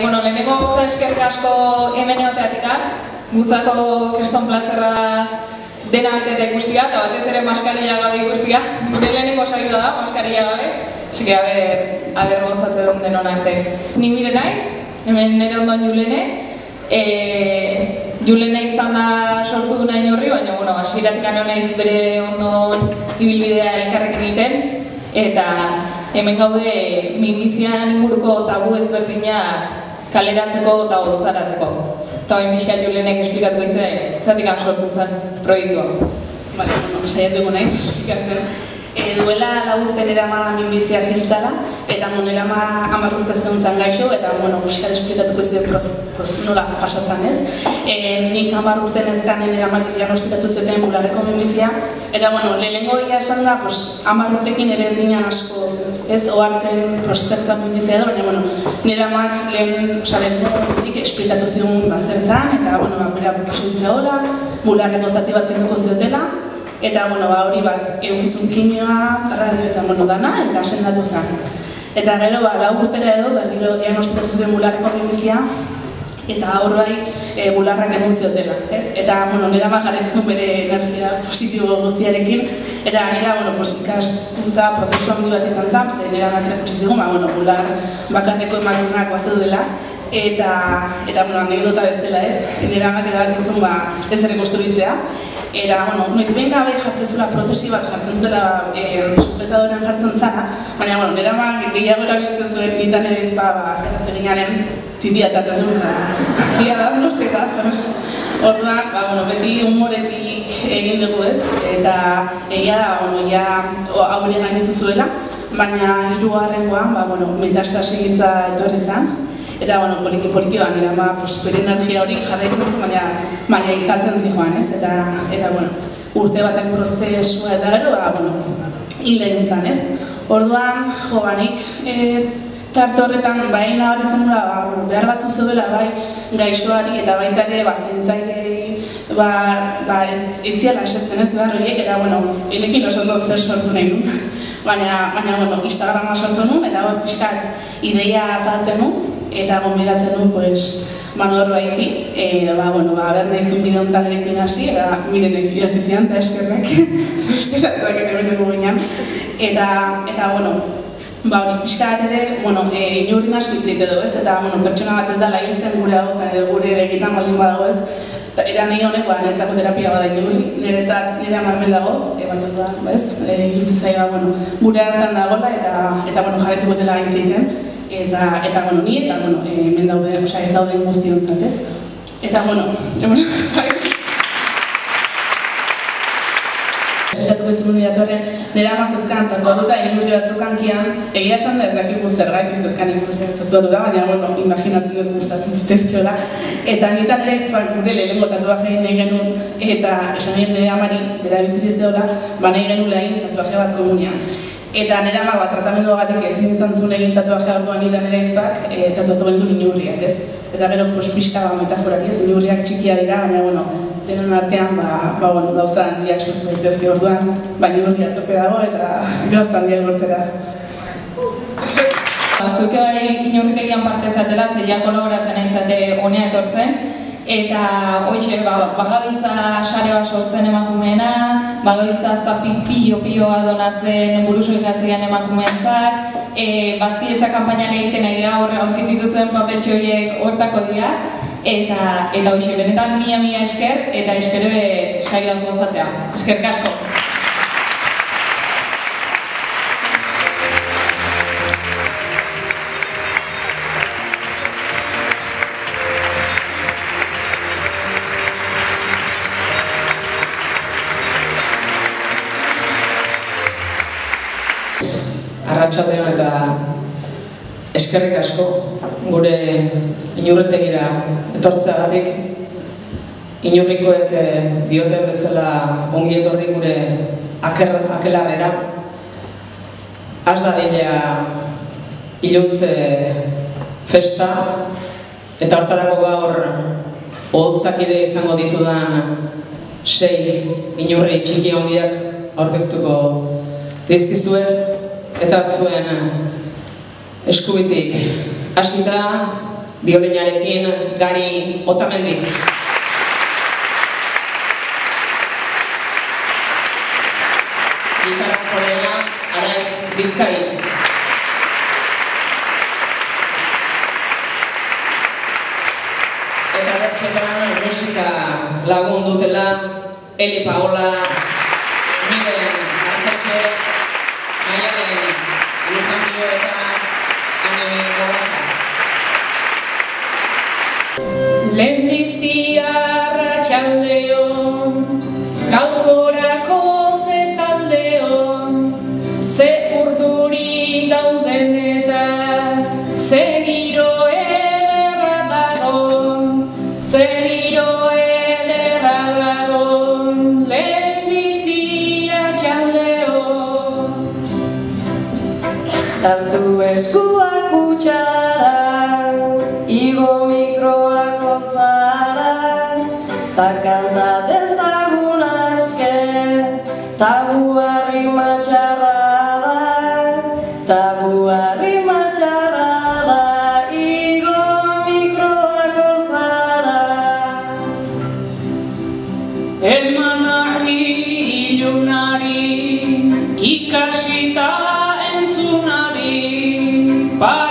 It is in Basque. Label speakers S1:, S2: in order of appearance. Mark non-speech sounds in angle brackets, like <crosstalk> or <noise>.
S1: Bueno, lehenengo gauza eskerrik asko hemen egoteatikan, gutzako kriston plazerra dena beteta ikustia, eta batez ere maskarilla gabe ikustia. Gure lehenengo saioa da, maskarilla gabe. Así que, a ver, a ver gozatzen duen denon arte. Ni mire naiz, hemen nire ondoan julene. E, julene izan da sortu du nahi horri, baina, bueno, asiratik ane naiz bere ondon ibilbidea elkarrekin egiten. Eta hemen gaude minbizian inguruko tabu ezberdinak kaleratzeko eta ontzaratzeko. Eta hori Miska Julenek esplikatu izan, zatik sortu zen proiektua.
S2: Bueno, saiatuko naiz esplikatzen. E, duela lau urte nera ma minbizia filtzala, eta mon nera ma amar urte zehuntzan gaixo, eta, bueno, musika esplikatuko zuen nola pasazan ez. E, nik amar urte nezkan nera ma diagnostikatu zuten bularreko minbizia, eta, bueno, lehenengo ia esan da, pues, amar urtekin ere ez ginen asko, ez, ohartzen prostertzan minbizia edo, baina, bueno, nera mak lehen, oza, lehen esplikatu zion bazertzan, eta, bueno, ba, bera bularreko zati bat kenduko ziotela, Eta, bueno, ba, hori bat, eukizun kimioa, radio eta bueno, dana, eta sendatu zen. Eta gero, ba, lau urtera edo, berriro diagnostikatu zuten bularreko minbizia, eta hor bai, e, bularrak egun ziotela, ez? Eta, bueno, nera ma jarretzezun bere energia positibo guztiarekin, eta nera, bueno, pues, ikaskuntza prozesu handi bat izan zan, ze nera mak erakutsi zigun, ba, bueno, bular bakarreko emakumeak guazu dela, eta, eta, bueno, anekdota bezala, ez? Nera mak erakutsi ba, ez ere kosturitzea, era, bueno, noiz behin gabe jartzen zula protesi bat jartzen dutela e, sujetadorean jartzen zara, baina, bueno, nera ma gehiago erabiltzen zuen nitan ere izpa, ba, zeratzen ginaren titia eta zuen, eta gira da, nostetazos. Orduan, ba, bueno, beti humoretik egin dugu ez, eta egia da, bueno, ja, haure gainitu zuela, baina hirugarrengoan, ba, bueno, metastasi egintza etorri zen, Eta, bueno, poliki poliki ba, nire ama, pues, bere energia hori jarraitzen zen, baina, baina itzatzen zi joan, ez? Eta, eta, bueno, urte baten prozesua eta gero, ba, bueno, hile gintzen, ez? Orduan, jo, banik, e, tarte horretan, bai nabaritzen nula, ba, bueno, behar batzu zeudela, bai, gaixoari, eta baita ere, ba, zentzailei, ba, ba, etziala esertzen ez behar horiek, eta, bueno, enekin oso ondo zer sortu nahi nun. Baina, baina, bueno, Instagrama sortu nun, eta hor pixkat ideia azaltzen nun, eta gonbidatzen du pues Manor Baiti, eh ba bueno, ba ber naizun bideo hontan erekin hasi eta mirenek idatzi zian ta eskerrak. <laughs> Zerestela da que te guginan. Eta eta bueno, ba hori pixka bat ere, bueno, eh inurin askitzit edo, ez? Eta bueno, pertsona bat ez da lagintzen gure hau edo gure begitan baldin badago, ez? Eta era nahi honek, ba, niretzako terapia bada inurri, niretzat nire amarmen dago, e, batzuk da, bez? E, irutze zaila, bueno, gure hartan dagoela eta, eta bueno, jarretuko dela gaitzeiten eta eta bueno, ni eta bueno, eh, hemen daude, osea, ez dauden guztiontzat, ez? Eta bueno, <laughs> bai. Eta ez duen diatorren, nire ama zezkan tatuatuta inurri batzukan kian, egia esan da ez dakigu zergatik zezkan tatuatu da, baina, bueno, imaginatzen dut gustatzen zitezkiola. Eta nitan ere izan gure lehenengo tatuaje nahi genuen, eta esan nire amari, bera bitziriz deola, ba nahi genuen lehin tatuaje bat komunian. Eta nire ama bat tratamenduagatik ezin izan zuen egin tatuaje orduan nire nire izbak, e, tatuatu gendu inurriak, ez? Eta gero, pues, pixka ba, metaforari ez, inurriak txikia dira, baina, bueno, denon artean, ba, ba bueno, gauza handiak sortu daitezke orduan, ba, inurria tope dago eta <laughs> gauza handiak gortzera.
S1: Zuke bai inurritegian parte zatela, zeia kolaboratzen nahi zate honea etortzen, eta hoxe, ba, bagabiltza sare bat sortzen emakumeena, bagabiltza zapi pio-pioa donatzen buruso ikatzean emakumeentzat, e, bazkietza kampainan egiten nahi da horre aurkitutu zuen papeltxo horiek hortako dira, eta eta hoxe, benetan mia mia esker, eta espero saioaz gozatzea. Esker kasko!
S3: Arratsaldean eta eskerrik asko gure inurretegira etortzeagatik. Inurrikoek dioten bezala ongi etorri gure aker, akelarrera. Az da dila iluntze festa eta hortarako gaur oholtzakide izango ditudan sei inurri txiki handiak aurkeztuko dizkizuet eta zuen eskubitik hasita biolinarekin gari otamendi. Gitarra jorea Araitz Bizkai. Eta bertxetan musika lagun dutela Eli Paola,
S4: Lehenbizi arratxaldeon, gaurkorako ze taldeon, ze urduri gauden eta ze giro ederra dagon, ze. Sartu tabuari macara da
S5: tabuari macara da igo mikroa koltzara eman ahri ilunari ikasita entzunari para